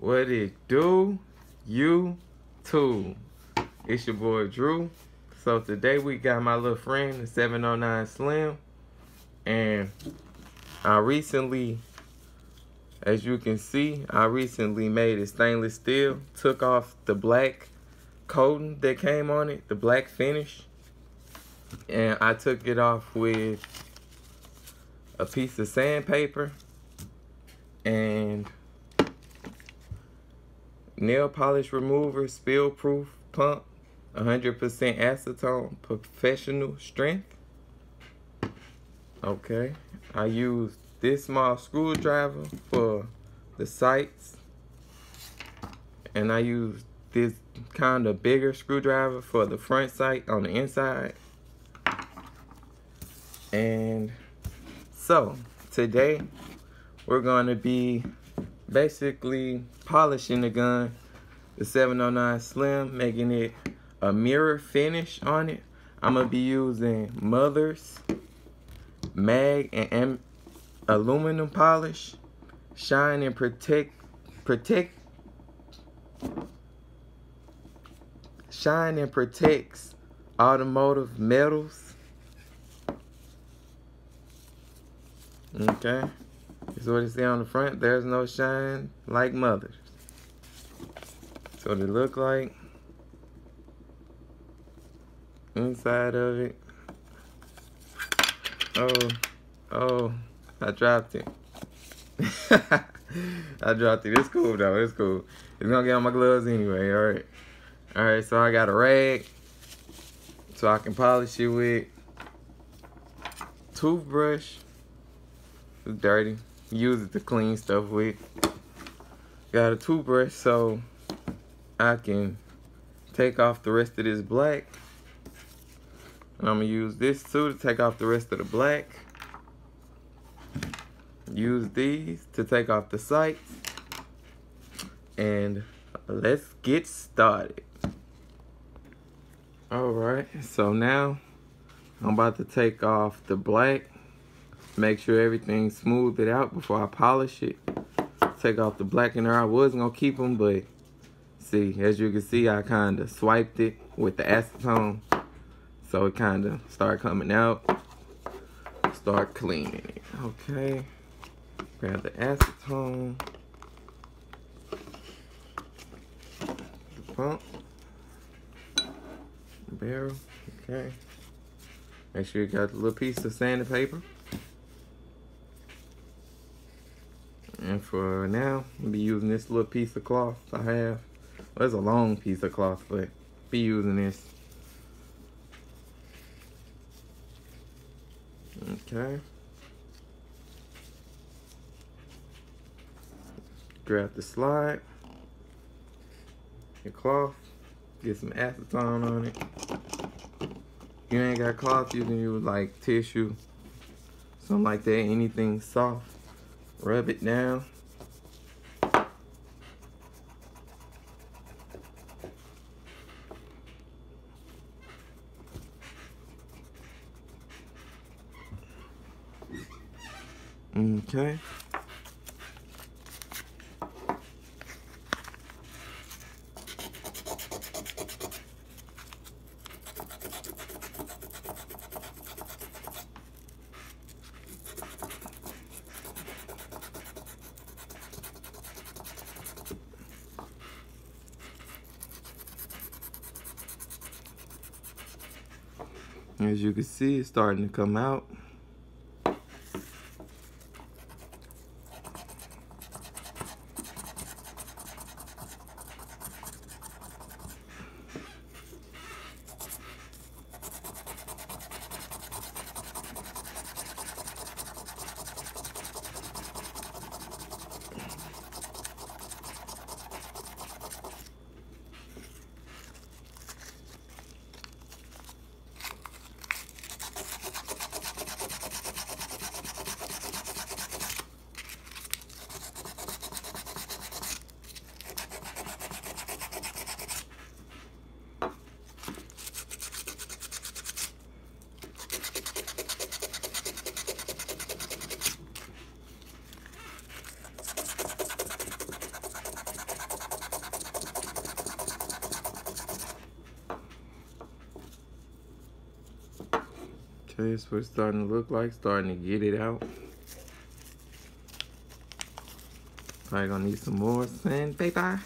What it do? You too. It's your boy Drew. So today we got my little friend, the 709 Slim. And I recently, as you can see, I recently made it stainless steel. Took off the black coating that came on it, the black finish. And I took it off with a piece of sandpaper and nail polish remover, spill proof pump, 100% acetone, professional strength. Okay, I use this small screwdriver for the sights, and I use this kind of bigger screwdriver for the front sight on the inside. And so today we're going to be basically polishing the gun, the 709 Slim, making it a mirror finish on it. I'm going to be using Mother's mag and M aluminum polish, shine and protect, protect, shine and protects automotive metals. Okay. This is what it say on the front. There's no shine like mother's. So it look like. Inside of it. Oh, oh, I dropped it. I dropped it. It's cool though. It's cool. It's gonna get on my gloves anyway. All right. All right. So I got a rag so I can polish it with toothbrush. It's dirty use it to clean stuff with. Got a toothbrush so I can take off the rest of this black. And I'm gonna use this too to take off the rest of the black. Use these to take off the sights. And let's get started. Alright, so now I'm about to take off the black Make sure everything's smoothed it out before I polish it. Take off the blackener. I was going to keep them, but see, as you can see, I kind of swiped it with the acetone. So it kind of started coming out. Start cleaning it. Okay. Grab the acetone. The pump. The barrel. Okay. Make sure you got a little piece of sandpaper. And for now, I'll be using this little piece of cloth I have. Well, it's a long piece of cloth, but be using this. Okay. Grab the slide, your cloth, get some acetone on it. You ain't got cloth, you can use like tissue, something like that, anything soft rub it down. Okay. As you can see, it's starting to come out. That's what it's starting to look like. Starting to get it out. Probably gonna need some more sandpaper.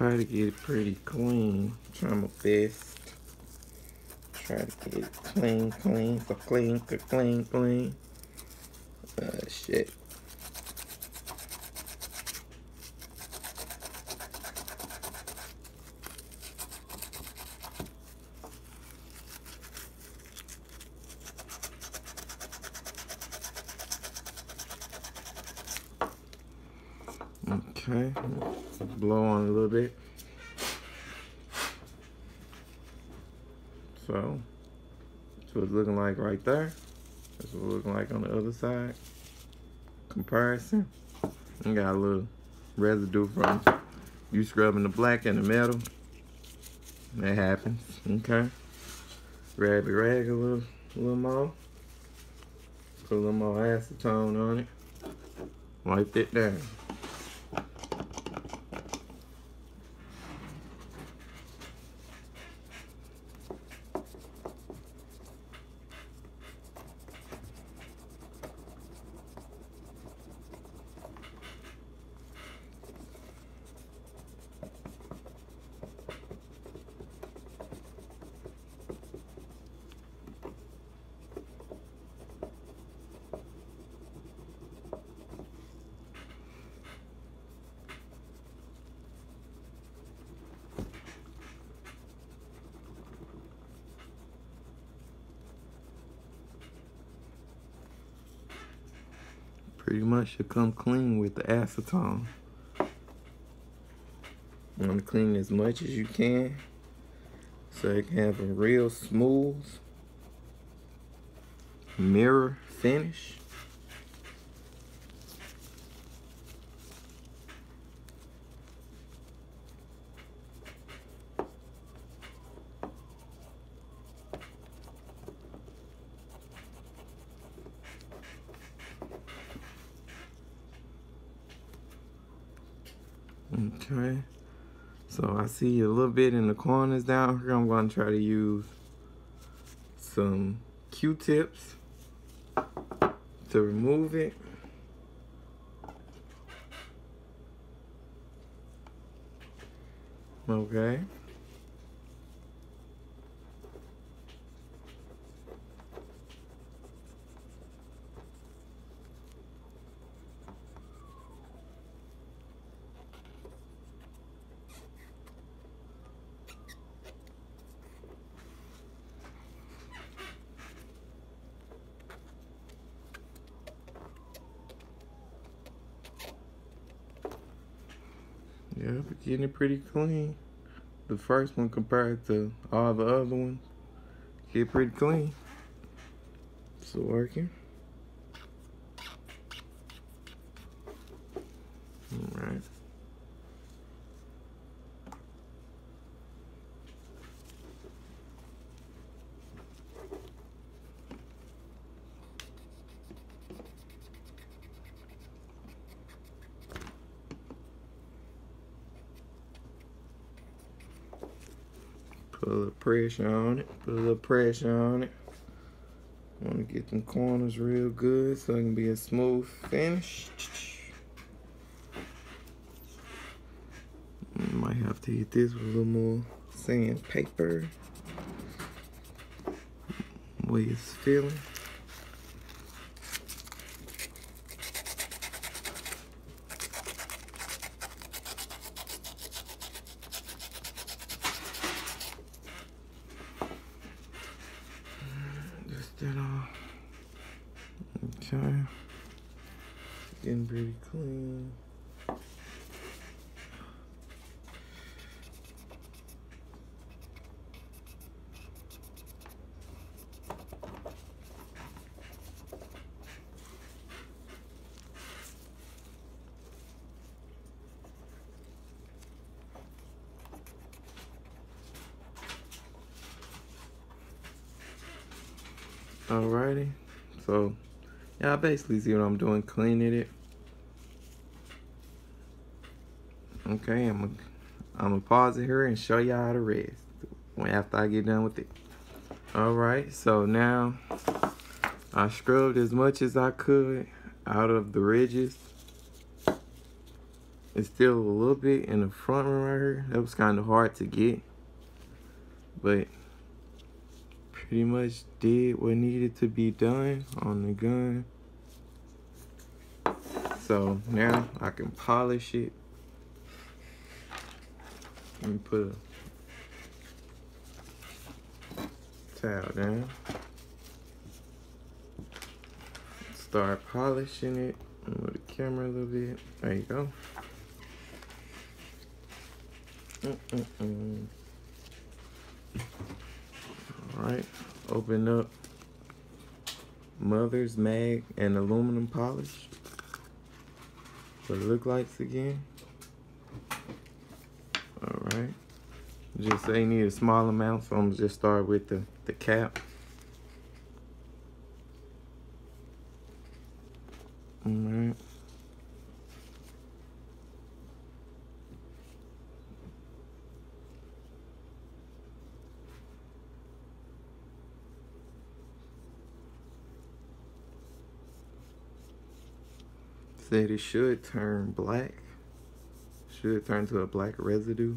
Try to get it pretty clean. Try my best. Try to get it clean, clean, clean, clean, clean. Uh, shit. Okay, blow on a little bit. So, that's what it's looking like right there. That's what it's looking like on the other side. Comparison. And got a little residue from you scrubbing the black and the metal. That happens, okay. Grab the rag a little, a little more. Put a little more acetone on it. Wipe it down. Pretty much should come clean with the acetone. You want to clean as much as you can so it can have a real smooth mirror finish. Okay. So I see a little bit in the corners down here. I'm going to try to use some Q-tips to remove it. Okay. Yeah, but getting it pretty clean. The first one compared to all the other ones, get pretty clean. Still working. All right. Put a little pressure on it. Put a little pressure on it. I Want to get them corners real good so it can be a smooth finish. Might have to hit this with a little more sandpaper. Way it's feeling. Just that off. Okay. Getting pretty clean. Alrighty. So, yeah, I basically see what I'm doing, cleaning it. Okay, I'm gonna I'm gonna pause it here and show y'all how to rest after I get done with it. Alright, so now I scrubbed as much as I could out of the ridges. It's still a little bit in the front right here. That was kind of hard to get. But pretty much did what needed to be done on the gun. So now I can polish it. Let me put a towel down. Start polishing it. Move the camera a little bit. There you go. Mm -mm -mm. Right, open up Mother's Mag and aluminum polish. It look like again. All right. Just say you need a small amount, so I'm just start with the, the cap. All right. Said it should turn black. Should turn to a black residue.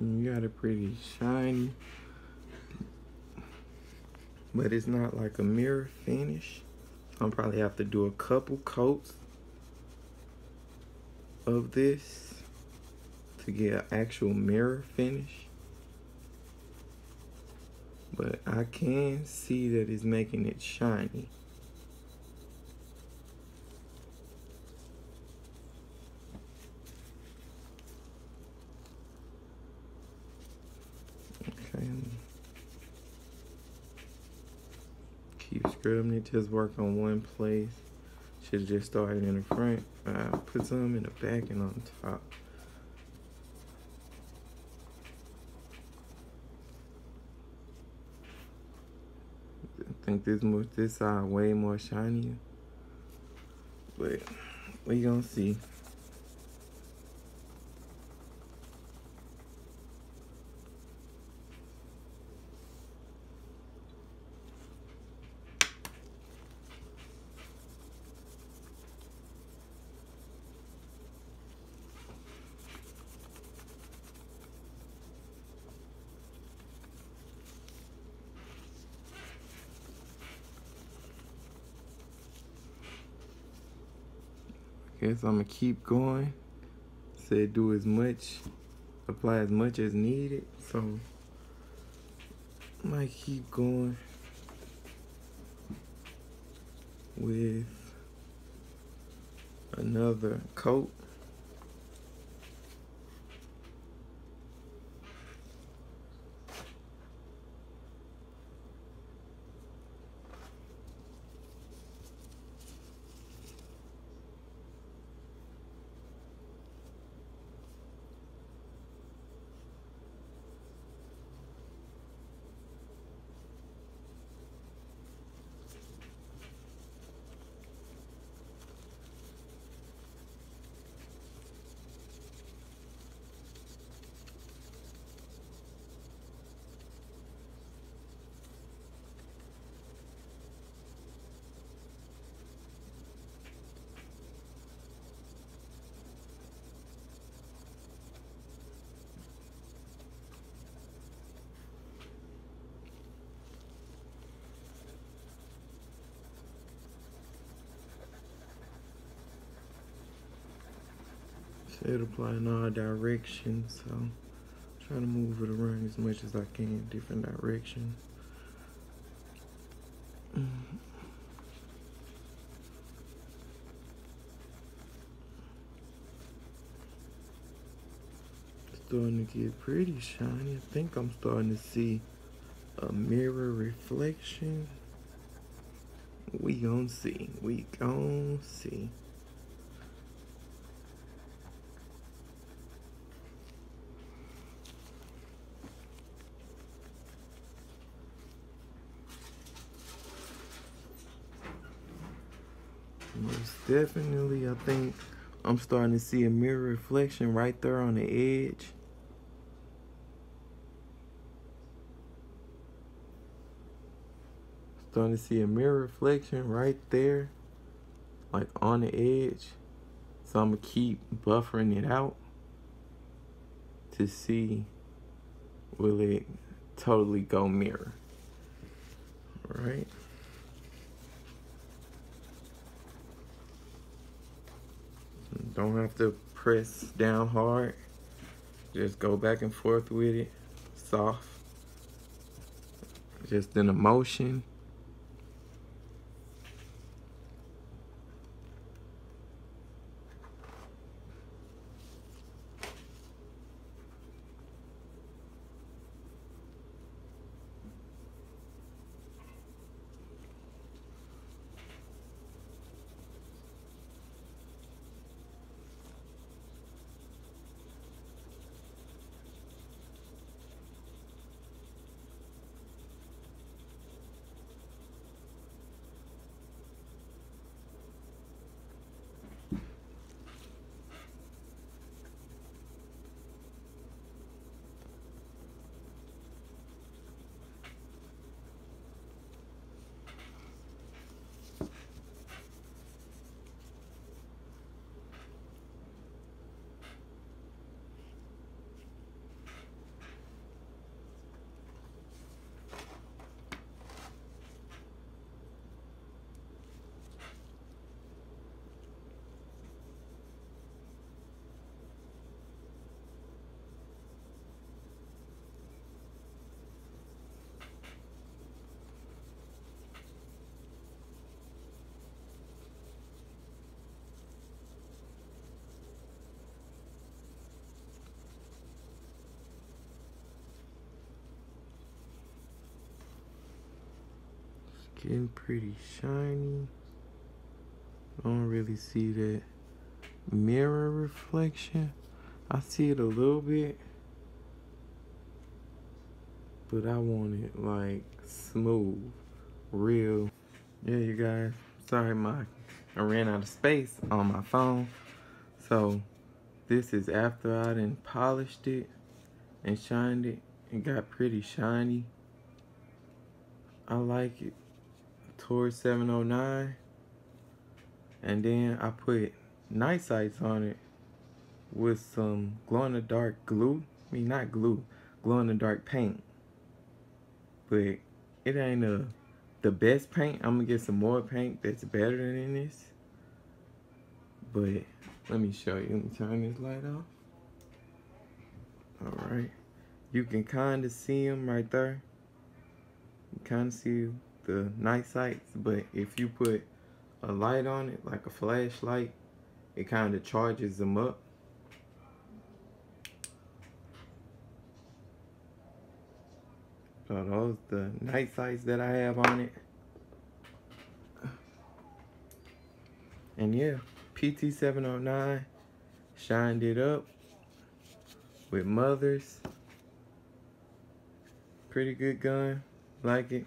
You got it pretty shiny. But it's not like a mirror finish. I'll probably have to do a couple coats of this to get an actual mirror finish. But I can see that it's making it shiny. Scrubbing it. Just work on one place. Should have just started in the front. Uh, put some in the back and on top. I think this this side way more shiny. But we gonna see. Guess I'm gonna keep going. Said do as much, apply as much as needed. So I might keep going with another coat. It apply in all directions. So trying to move it around as much as I can, different directions. Starting to get pretty shiny. I think I'm starting to see a mirror reflection. We gon' see. We gon' see. Definitely, I think I'm starting to see a mirror reflection right there on the edge. Starting to see a mirror reflection right there, like on the edge. So I'm gonna keep buffering it out to see will it totally go mirror. All right. Don't have to press down hard. Just go back and forth with it, soft. Just in a Getting pretty shiny. I don't really see that mirror reflection. I see it a little bit. But I want it like smooth, real. Yeah, you guys. Sorry, my I ran out of space on my phone. So this is after I done polished it and shined it. and got pretty shiny. I like it Taurus 709 and then I put night sights on it with some glow in the dark glue. I mean not glue glow in the dark paint. But it ain't a the best paint. I'm gonna get some more paint that's better than this. But let me show you. Let me turn this light off. All right. You can kind of see them right there. You kind of see the night sights, but if you put a light on it, like a flashlight, it kind of charges them up. So those the night sights that I have on it. And yeah, PT709 shined it up with mothers. Pretty good gun. Like it.